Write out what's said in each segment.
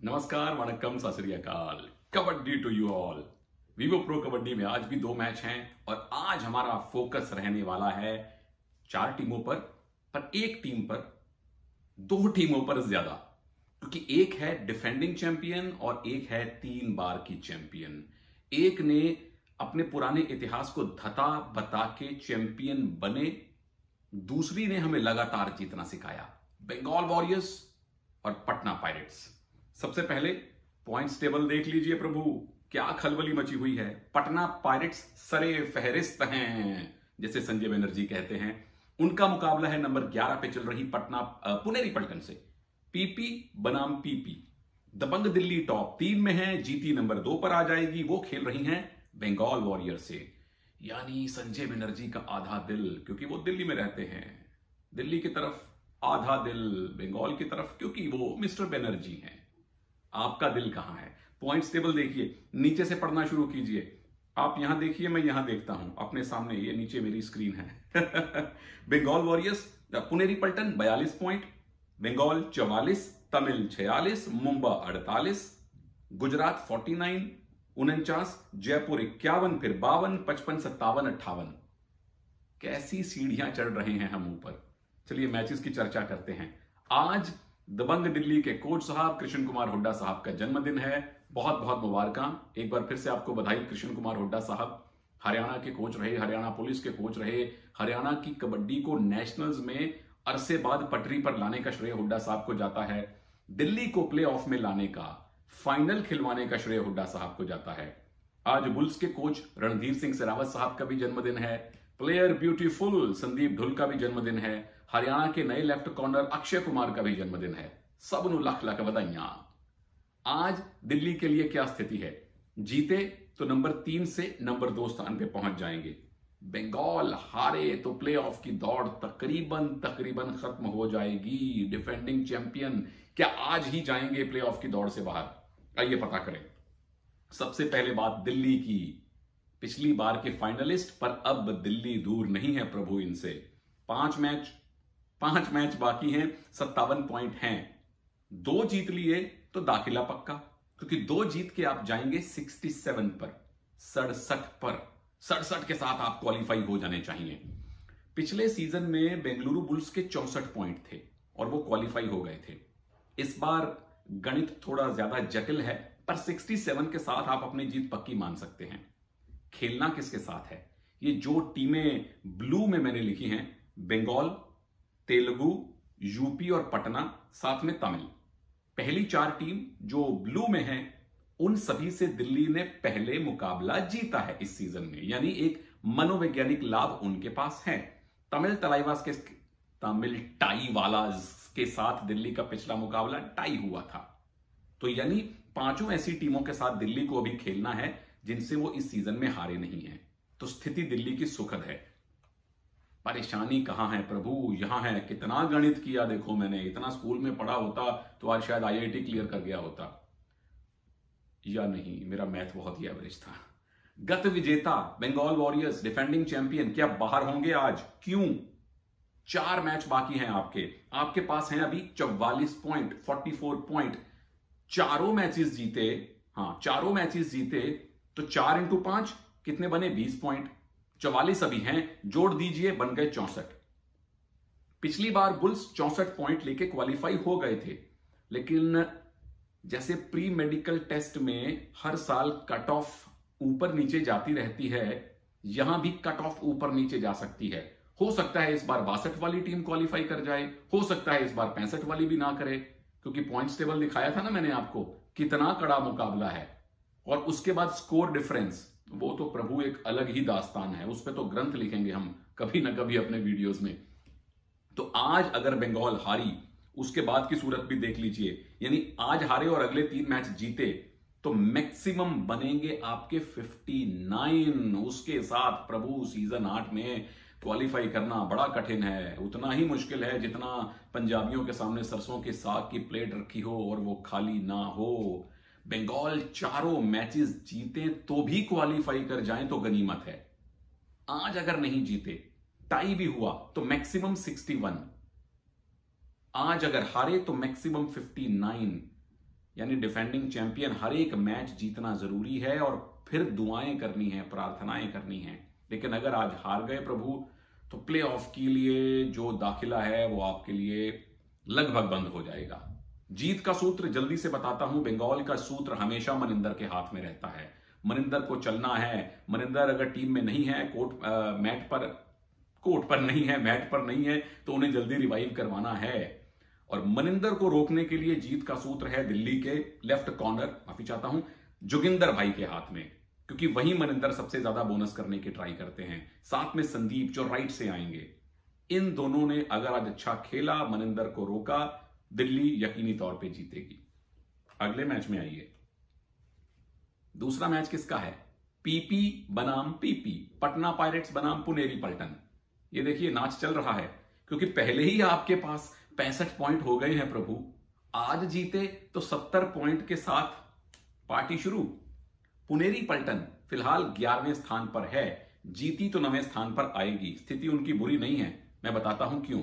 नमस्कार, वणक्कम, सत श्री अकाल। Kabaddi to you all Vivo Pro Kabaddi में आज भी दो मैच हैं और आज हमारा फोकस रहने वाला है चार टीमों पर पर एक टीम पर, दो टीमों पर ज़्यादा। क्योंकि एक है डिफेंडिंग चैंपियन और एक है तीन बार की चैंपियन एक ने अपने पुराने इतिहास को धता, बता के चैंपियन बने। दूसरी ने हमें लगातार जीतना सिखाया। बंगाल वॉरियर्स और पटना पायरेट्स सबसे पहले पॉइंट्स टेबल देख लीजिए प्रभु। क्या खलबली मची हुई है? पटना पायरेट्स सरे फहरिस्त हैं, जैसे संजय बनर्जी कहते हैं। उनका मुकाबला है नंबर 11 पे चल रही पटना पुनेरी पलटन से। पीपी बनाम पीपी। दबंग दिल्ली टॉप तीन में है, जीती नंबर दो पर आ जाएगी, वो खेल रही हैं बंगाल वॉरियर से। यानी संजय बनर्जी का आधा दिल, क्योंकि वो दिल्ली में रहते हैं। दिल्ली की तरफ़ आधा दिल, बंगाल की तरफ़, क्योंकि वो मिस्टर बनर्जी हैं। आपका दिल कहाँ है? पॉइंट्स टेबल देखिए, नीचे से पढ़ना शुरू कीजिए। आप यहाँ देखिए, मैं यहाँ देखता हूँ। अपने सामने ये नीचे मेरी स्क्रीन है। बंगाल वॉरियर्स पुनेरी पल्टन 42 पॉइंट बंगाल 44 तमिल 46 मुंबई 48 गुजरात 49 उनचास, जयपुर इक्यावन, फिर बावन, पचपन, सत्तावन, अट्ठावन। कैसी सीढ़ियाँ चढ़ रहे हैं हम ऊपर? चलिए मैचेस की चर्चा करते हैं। आज दबंग दिल्ली के कोच साहब कृष्ण कुमार हुड्डा साहब का जन्मदिन है। बहुत बहुत मुबारक। एक बार फिर से आपको बधाई कृष्ण कुमार हुड्डा साहब। हरियाणा के कोच रहे, हरियाणा पुलिस के कोच रहे, हरियाणा की कबड्डी को नेशनल्स में अरसे बाद पटरी पर लाने का श्रेय हुड्डा साहब को जाता है। दिल्ली को प्ले ऑफ़ में लाने का फाइनल खिलवाने का श्रेय हुड्डा साहब को जाता है। आज बुल्स के कोच रणधीर सिंह सरावत साहब का भी जन्मदिन है। प्लेयर ब्यूटीफुल संदीप ढुल का भी जन्मदिन है। हरियाणा के नए लेफ़्ट कॉर्नर अक्षय कुमार का भी जन्मदिन है। सब नु लख लख बधाइया। आज दिल्ली के लिए क्या स्थिति है? जीते तो नंबर तीन से नंबर दो स्थान पे पहुँच जाएँगे। बंगाल हारे तो प्लेऑफ की दौड़ तकरीबन तकरीबन खत्म हो जाएगी। डिफेंडिंग चैंपियन क्या आज ही जाएँगे प्लेऑफ की दौड़ से बाहर? आइए पता करें। सबसे पहले बात दिल्ली की। पिछली बार के फाइनलिस्ट पर अब दिल्ली दूर नहीं है प्रभु इनसे। पाँच मैच पाँच मैच बाकी हैं, सत्तावन पॉइंट हैं। दो जीत लिए तो दाखिला पक्का, क्योंकि दो जीत के आप जाएँगे 67 पर, सड़सठ पर। सड़सठ के साथ आप क्वालिफाई हो जाने चाहिए। पिछले सीज़न में बेंगलुरु बुल्स के चौसठ पॉइंट थे और वो क्वालिफाई हो गए थे। इस बार गणित थोड़ा ज़्यादा जटिल है, पर 67 के साथ आप अपनी जीत पक्की मान सकते हैं। खेलना किसके साथ है? ये जो टीमें ब्लू में मैंने लिखी हैं, बंगाल तेलुगु, यूपी और पटना, साथ में तमिल। पहली चार टीम जो ब्लू में है, उन सभी से दिल्ली ने पहले मुकाबला जीता है इस सीज़न में। यानी एक मनोवैज्ञानिक लाभ उनके पास है। तमिल तलाईवास के तमिल टाई वाला के साथ दिल्ली का पिछला मुकाबला टाई हुआ था। तो यानी पाँचों ऐसी टीमों के साथ दिल्ली को अभी खेलना है जिनसे वो इस सीज़न में हारे नहीं है। तो स्थिति दिल्ली की सुखद है। परेशानी कहाँ है प्रभु? यहाँ है। कितना गणित किया देखो मैंने। इतना स्कूल में पढ़ा होता तो आज शायद आईआईटी क्लियर कर गया होता। या नहीं, मेरा मैथ बहुत ही एवरेज था। गत विजेता बंगाल वॉरियर्स डिफेंडिंग चैंपियन क्या बाहर होंगे आज? क्यों? चार मैच बाकी हैं आपके। आपके पास हैं अभी चौवालीस पॉइंट फोर्टी फोर पॉइंट चारों मैचेस जीते हाँ चारों मैचेस जीते तो चार इंटू पाँच कितने बने? बीस पॉइंट चौवालीस अभी हैं, जोड़ दीजिए, बन गए चौसठ। पिछली बार बुल्स चौसठ पॉइंट लेके क्वालिफाई हो गए थे, लेकिन जैसे प्री मेडिकल टेस्ट में हर साल कट ऑफ़ ऊपर नीचे जाती रहती है, यहाँ भी कट ऑफ़ ऊपर नीचे जा सकती है। हो सकता है इस बार बासठ वाली टीम क्वालिफाई कर जाए, हो सकता है इस बार पैंसठ वाली भी ना करे, क्योंकि पॉइंट्स टेबल दिखाया था ना मैंने आपको, कितना कड़ा मुकाबला है। और उसके बाद स्कोर डिफरेंस वो तो प्रभु एक अलग ही दास्तान है। उस पर तो ग्रंथ लिखेंगे हम, कभी ना कभी अपने वीडियोस में। तो आज अगर बंगाल हारी, उसके बाद की सूरत भी देख लीजिए। यानी आज हारे और अगले तीन मैच जीते तो मैक्सिमम बनेंगे आपके 59 उसके साथ प्रभु सीज़न आठ में क्वालिफाई करना बड़ा कठिन है। उतना ही मुश्किल है जितना पंजाबियों के सामने सरसों के साग की प्लेट रखी हो और वो खाली ना हो। बंगाल चारों मैचेस जीते तो भी क्वालिफाई कर जाए तो गनीमत है। आज अगर नहीं जीते टाई भी हुआ तो मैक्सिमम 61 आज अगर हारे तो मैक्सिमम 59 यानी डिफेंडिंग चैंपियन हर एक मैच जीतना ज़रूरी है और फिर दुआएँ करनी है, प्रार्थनाएँ करनी है। लेकिन अगर आज हार गए प्रभु तो प्ले ऑफ़ के लिए जो दाखिला है वो आपके लिए लगभग बंद हो जाएगा। जीत का सूत्र जल्दी से बताता हूँ, बंगाल का सूत्र हमेशा मनिंदर के हाथ में रहता है। मनिंदर को चलना है। मनिंदर अगर टीम में नहीं है, कोर्ट मैट पर, कोर्ट पर नहीं है, मैट पर नहीं है तो उन्हें जल्दी रिवाइव करवाना है। और मनिंदर को रोकने के लिए जीत का सूत्र है दिल्ली के लेफ़्ट कॉर्नर, माफ़ी चाहता हूँ, जोगिंदर भाई के हाथ में। क्योंकि वही मनिंदर सबसे ज़्यादा बोनस करने की ट्राई करते हैं। साथ में संदीप जो राइट से आएँगे। इन दोनों ने अगर आज अच्छा खेला, मनिंदर को रोका दिल्ली यकीनी तौर पे जीतेगी। अगले मैच में आइए। दूसरा मैच किसका है? पीपी बनाम पीपी, पटना पायरेट्स बनाम पुनेरी पल्टन। ये देखिए, नाच चल रहा है, क्योंकि पहले ही आपके पास पैंसठ पॉइंट हो गए हैं प्रभु। आज जीते तो सत्तर पॉइंट के साथ पार्टी शुरू। पुनेरी पल्टन फ़िलहाल ग्यारहवें स्थान पर है, जीती तो नवे स्थान पर आएगी। स्थिति उनकी बुरी नहीं है, मैं बताता हूँ क्यों।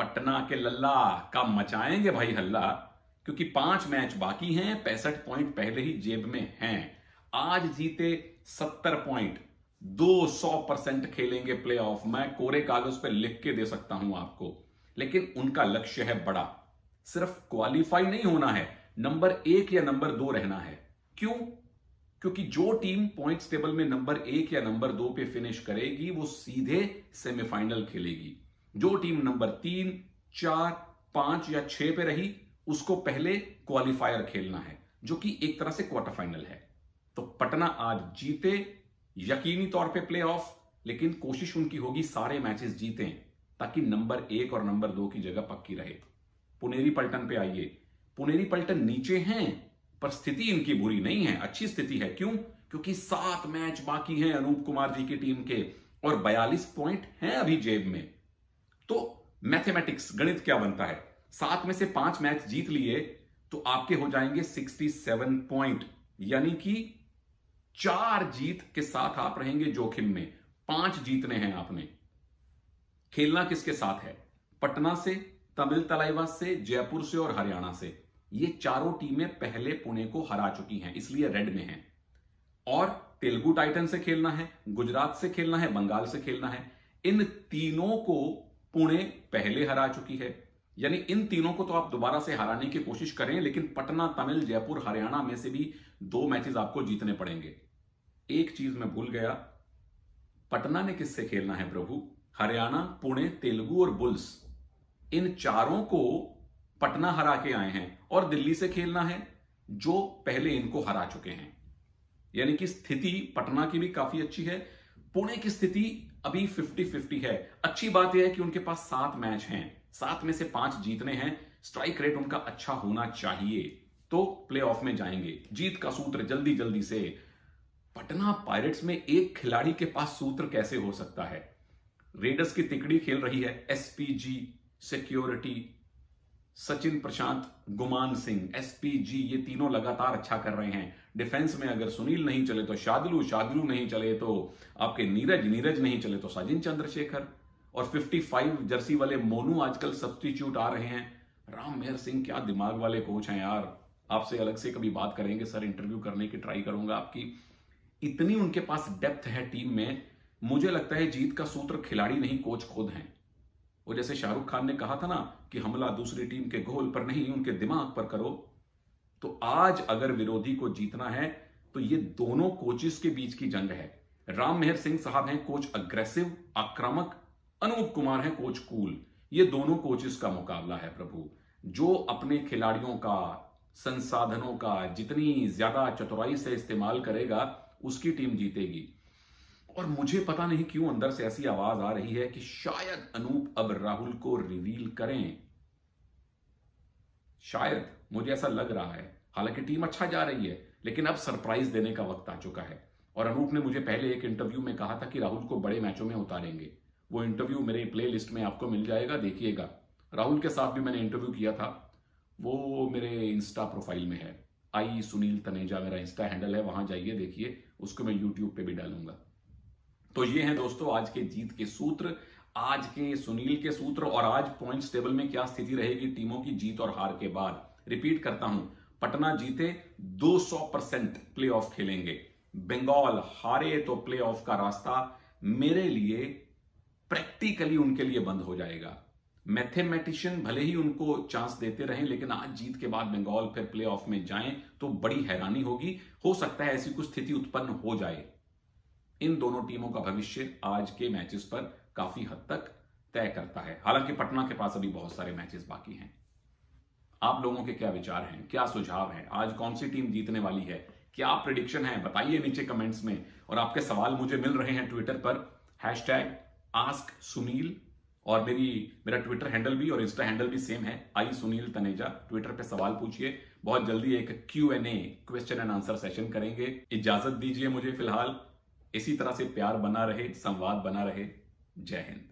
पटना के लल्ला का मचाएँगे भाई हल्ला, क्योंकि पाँच मैच बाकी हैं, पैंसठ पॉइंट पहले ही जेब में हैं। आज जीते सत्तर पॉइंट, दो सौ परसेंट खेलेंगे प्ले ऑफ़ मैं कोरे कागज़ पे लिख के दे सकता हूँ आपको, लेकिन उनका लक्ष्य है बड़ा। सिर्फ़ क्वालिफाई नहीं होना है, नंबर एक या नंबर दो रहना है। क्यों? क्योंकि जो टीम पॉइंट्स टेबल में नंबर एक या नंबर दो पे फिनिश करेगी, वो सीधे सेमीफाइनल खेलेगी। जो टीम नंबर तीन, चार, पाँच या छह पे रही, उसको पहले क्वालिफायर खेलना है, जो कि एक तरह से क्वार्टर फाइनल है। तो पटना आज जीते, यकीनी तौर पे प्ले ऑफ़ लेकिन कोशिश उनकी होगी सारे मैचेस जीते, ताकि नंबर एक और नंबर दो की जगह पक्की रहे। पुनेरी पल्टन पे आइए। पुनेरी पल्टन नीचे हैं, पर स्थिति इनकी बुरी नहीं है, अच्छी स्थिति है। क्यों? क्योंकि सात मैच बाकी हैं अनूप कुमार जी की टीम के, और बयालीस पॉइंट हैं अभी जेब में। तो मैथमेटिक्स गणित क्या बनता है? सात में से पाँच मैच जीत लिए तो आपके हो जाएँगे सिक्सटी सेवन पॉइंट यानी कि चार जीत के साथ आप रहेंगे जोखिम में। पाँच जीतने हैं आपने। खेलना किसके साथ है? पटना से, तमिल तलाईवा से, जयपुर से और हरियाणा से। ये चारों टीमें पहले पुणे को हरा चुकी हैं, इसलिए रेड में हैं। और तेलुगु टाइटन से खेलना है, गुजरात से खेलना है, बंगाल से खेलना है। इन तीनों को पुणे पहले हरा चुकी है। यानी इन तीनों को तो आप दोबारा से हराने की कोशिश करें, लेकिन पटना, तमिल, जयपुर, हरियाणा में से भी दो मैचेस आपको जीतने पड़ेंगे। एक चीज़ मैं भूल गया, पटना ने किससे खेलना है प्रभु? हरियाणा, पुणे, तेलुगु और बुल्स। इन चारों को पटना हरा के आए हैं और दिल्ली से खेलना है, जो पहले इनको हरा चुके हैं। यानी कि स्थिति पटना की भी काफ़ी अच्छी है पुणे की स्थिति अभी 50-50 है। अच्छी बात यह है कि उनके पास सात मैच हैं। सात में से पाँच जीतने हैं। स्ट्राइक रेट उनका अच्छा होना चाहिए। तो प्लेऑफ में जाएँगे। जीत का सूत्र जल्दी जल्दी से, पटना पायरेट्स में एक खिलाड़ी के पास सूत्र कैसे हो सकता है? रेडर्स की तिकड़ी खेल रही है SPG security Sachin, Prashant, Guman Singh SPG ये तीनों लगातार अच्छा कर रहे हैं। डिफेंस में अगर सुनील नहीं चले तो शादलू शादलू नहीं चले तो आपके नीरज नीरज नहीं चले तो सचिन चंद्रशेखर। और 55 जर्सी वाले मोनू आजकल सब्सटीट्यूट आ रहे हैं। राम मेहर सिंह, क्या दिमाग वाले कोच हैं यार। आपसे अलग से कभी बात करेंगे सर इंटरव्यू करने की ट्राई करूँगा आपकी। इतनी उनके पास डेप्थ है टीम में। मुझे लगता है जीत का सूत्र खिलाड़ी नहीं कोच खुद हैं। वो जैसे शाहरुख खान ने कहा था ना कि हमला दूसरी टीम के गोल पर नहीं, उनके दिमाग पर करो। तो आज अगर विरोधी को जीतना है तो ये दोनों कोचेस के बीच की जंग है। राम मेहर सिंह साहब हैं कोच अग्रेसिव, आक्रामक, अनूप कुमार हैं कोच कूल। ये दोनों कोचेस का मुकाबला है प्रभु। जो अपने खिलाड़ियों का, संसाधनों का जितनी ज़्यादा चतुराई से इस्तेमाल करेगा, उसकी टीम जीतेगी। और मुझे पता नहीं क्यों अंदर से ऐसी आवाज़ आ रही है कि शायद अनूप अब राहुल को रिवील करें। शायद, मुझे ऐसा लग रहा है। हालाँकि टीम अच्छा जा रही है, लेकिन अब सरप्राइज़ देने का वक्त आ चुका है। और अनूप ने मुझे पहले एक इंटरव्यू में कहा था कि राहुल को बड़े मैचों में उतारेंगे। वो इंटरव्यू मेरे प्ले में आपको मिल जाएगा, देखिएगा। राहुल के साथ भी मैंने इंटरव्यू किया था। वो मेरे इंस्टा प्रोफ़ाइल में है। आई सुनील तनेजा मेरा इंस्टा हैंडल है, वहाँ जाइए, देखिए। उसको मैं यूट्यूब पे भी डालूँगा। तो ये हैं दोस्तों आज के जीत के सूत्र, आज के सुनील के सूत्र और आज पॉइंट्स टेबल में क्या स्थिति रहेगी टीमों की जीत और हार के बाद। रिपीट करता हूँ, पटना जीते 200 परसेंट प्ले खेलेंगे। बंगाल हारे तो प्ले का रास्ता मेरे लिए प्रैक्टिकली उनके लिए बंद हो जाएगा। मैथमेटिशियन भले ही उनको चांस देते रहें, लेकिन आज जीत के बाद बंगाल फिर प्ले ऑफ़ में जाएँ तो बड़ी हैरानी होगी। हो सकता है ऐसी कुछ स्थिति उत्पन्न हो जाए। इन दोनों टीमों का भविष्य आज के मैचेस पर काफ़ी हद तक तय करता है। हालाँकि पटना के पास अभी बहुत सारे मैचेस बाकी हैं। आप लोगों के क्या विचार हैं? क्या सुझाव हैं? आज कौन सी टीम जीतने वाली है? क्या प्रिडिक्शन है? बताइए नीचे कमेंट्स में। और आपके सवाल मुझे मिल रहे हैं ट्विटर पर। हैश टैग आस्क सुनील और मेरी, मेरा ट्विटर हैंडल भी और इंस्टा हैंडल भी सेम है। आई सुनील तनेजा ट्विटर पे सवाल पूछिए। बहुत जल्दी एक Q and A question and answer session करेंगे। इजाज़त दीजिए मुझे फ़िलहाल। इसी तरह से प्यार बना रहे संवाद बना रहे। जय हिंद।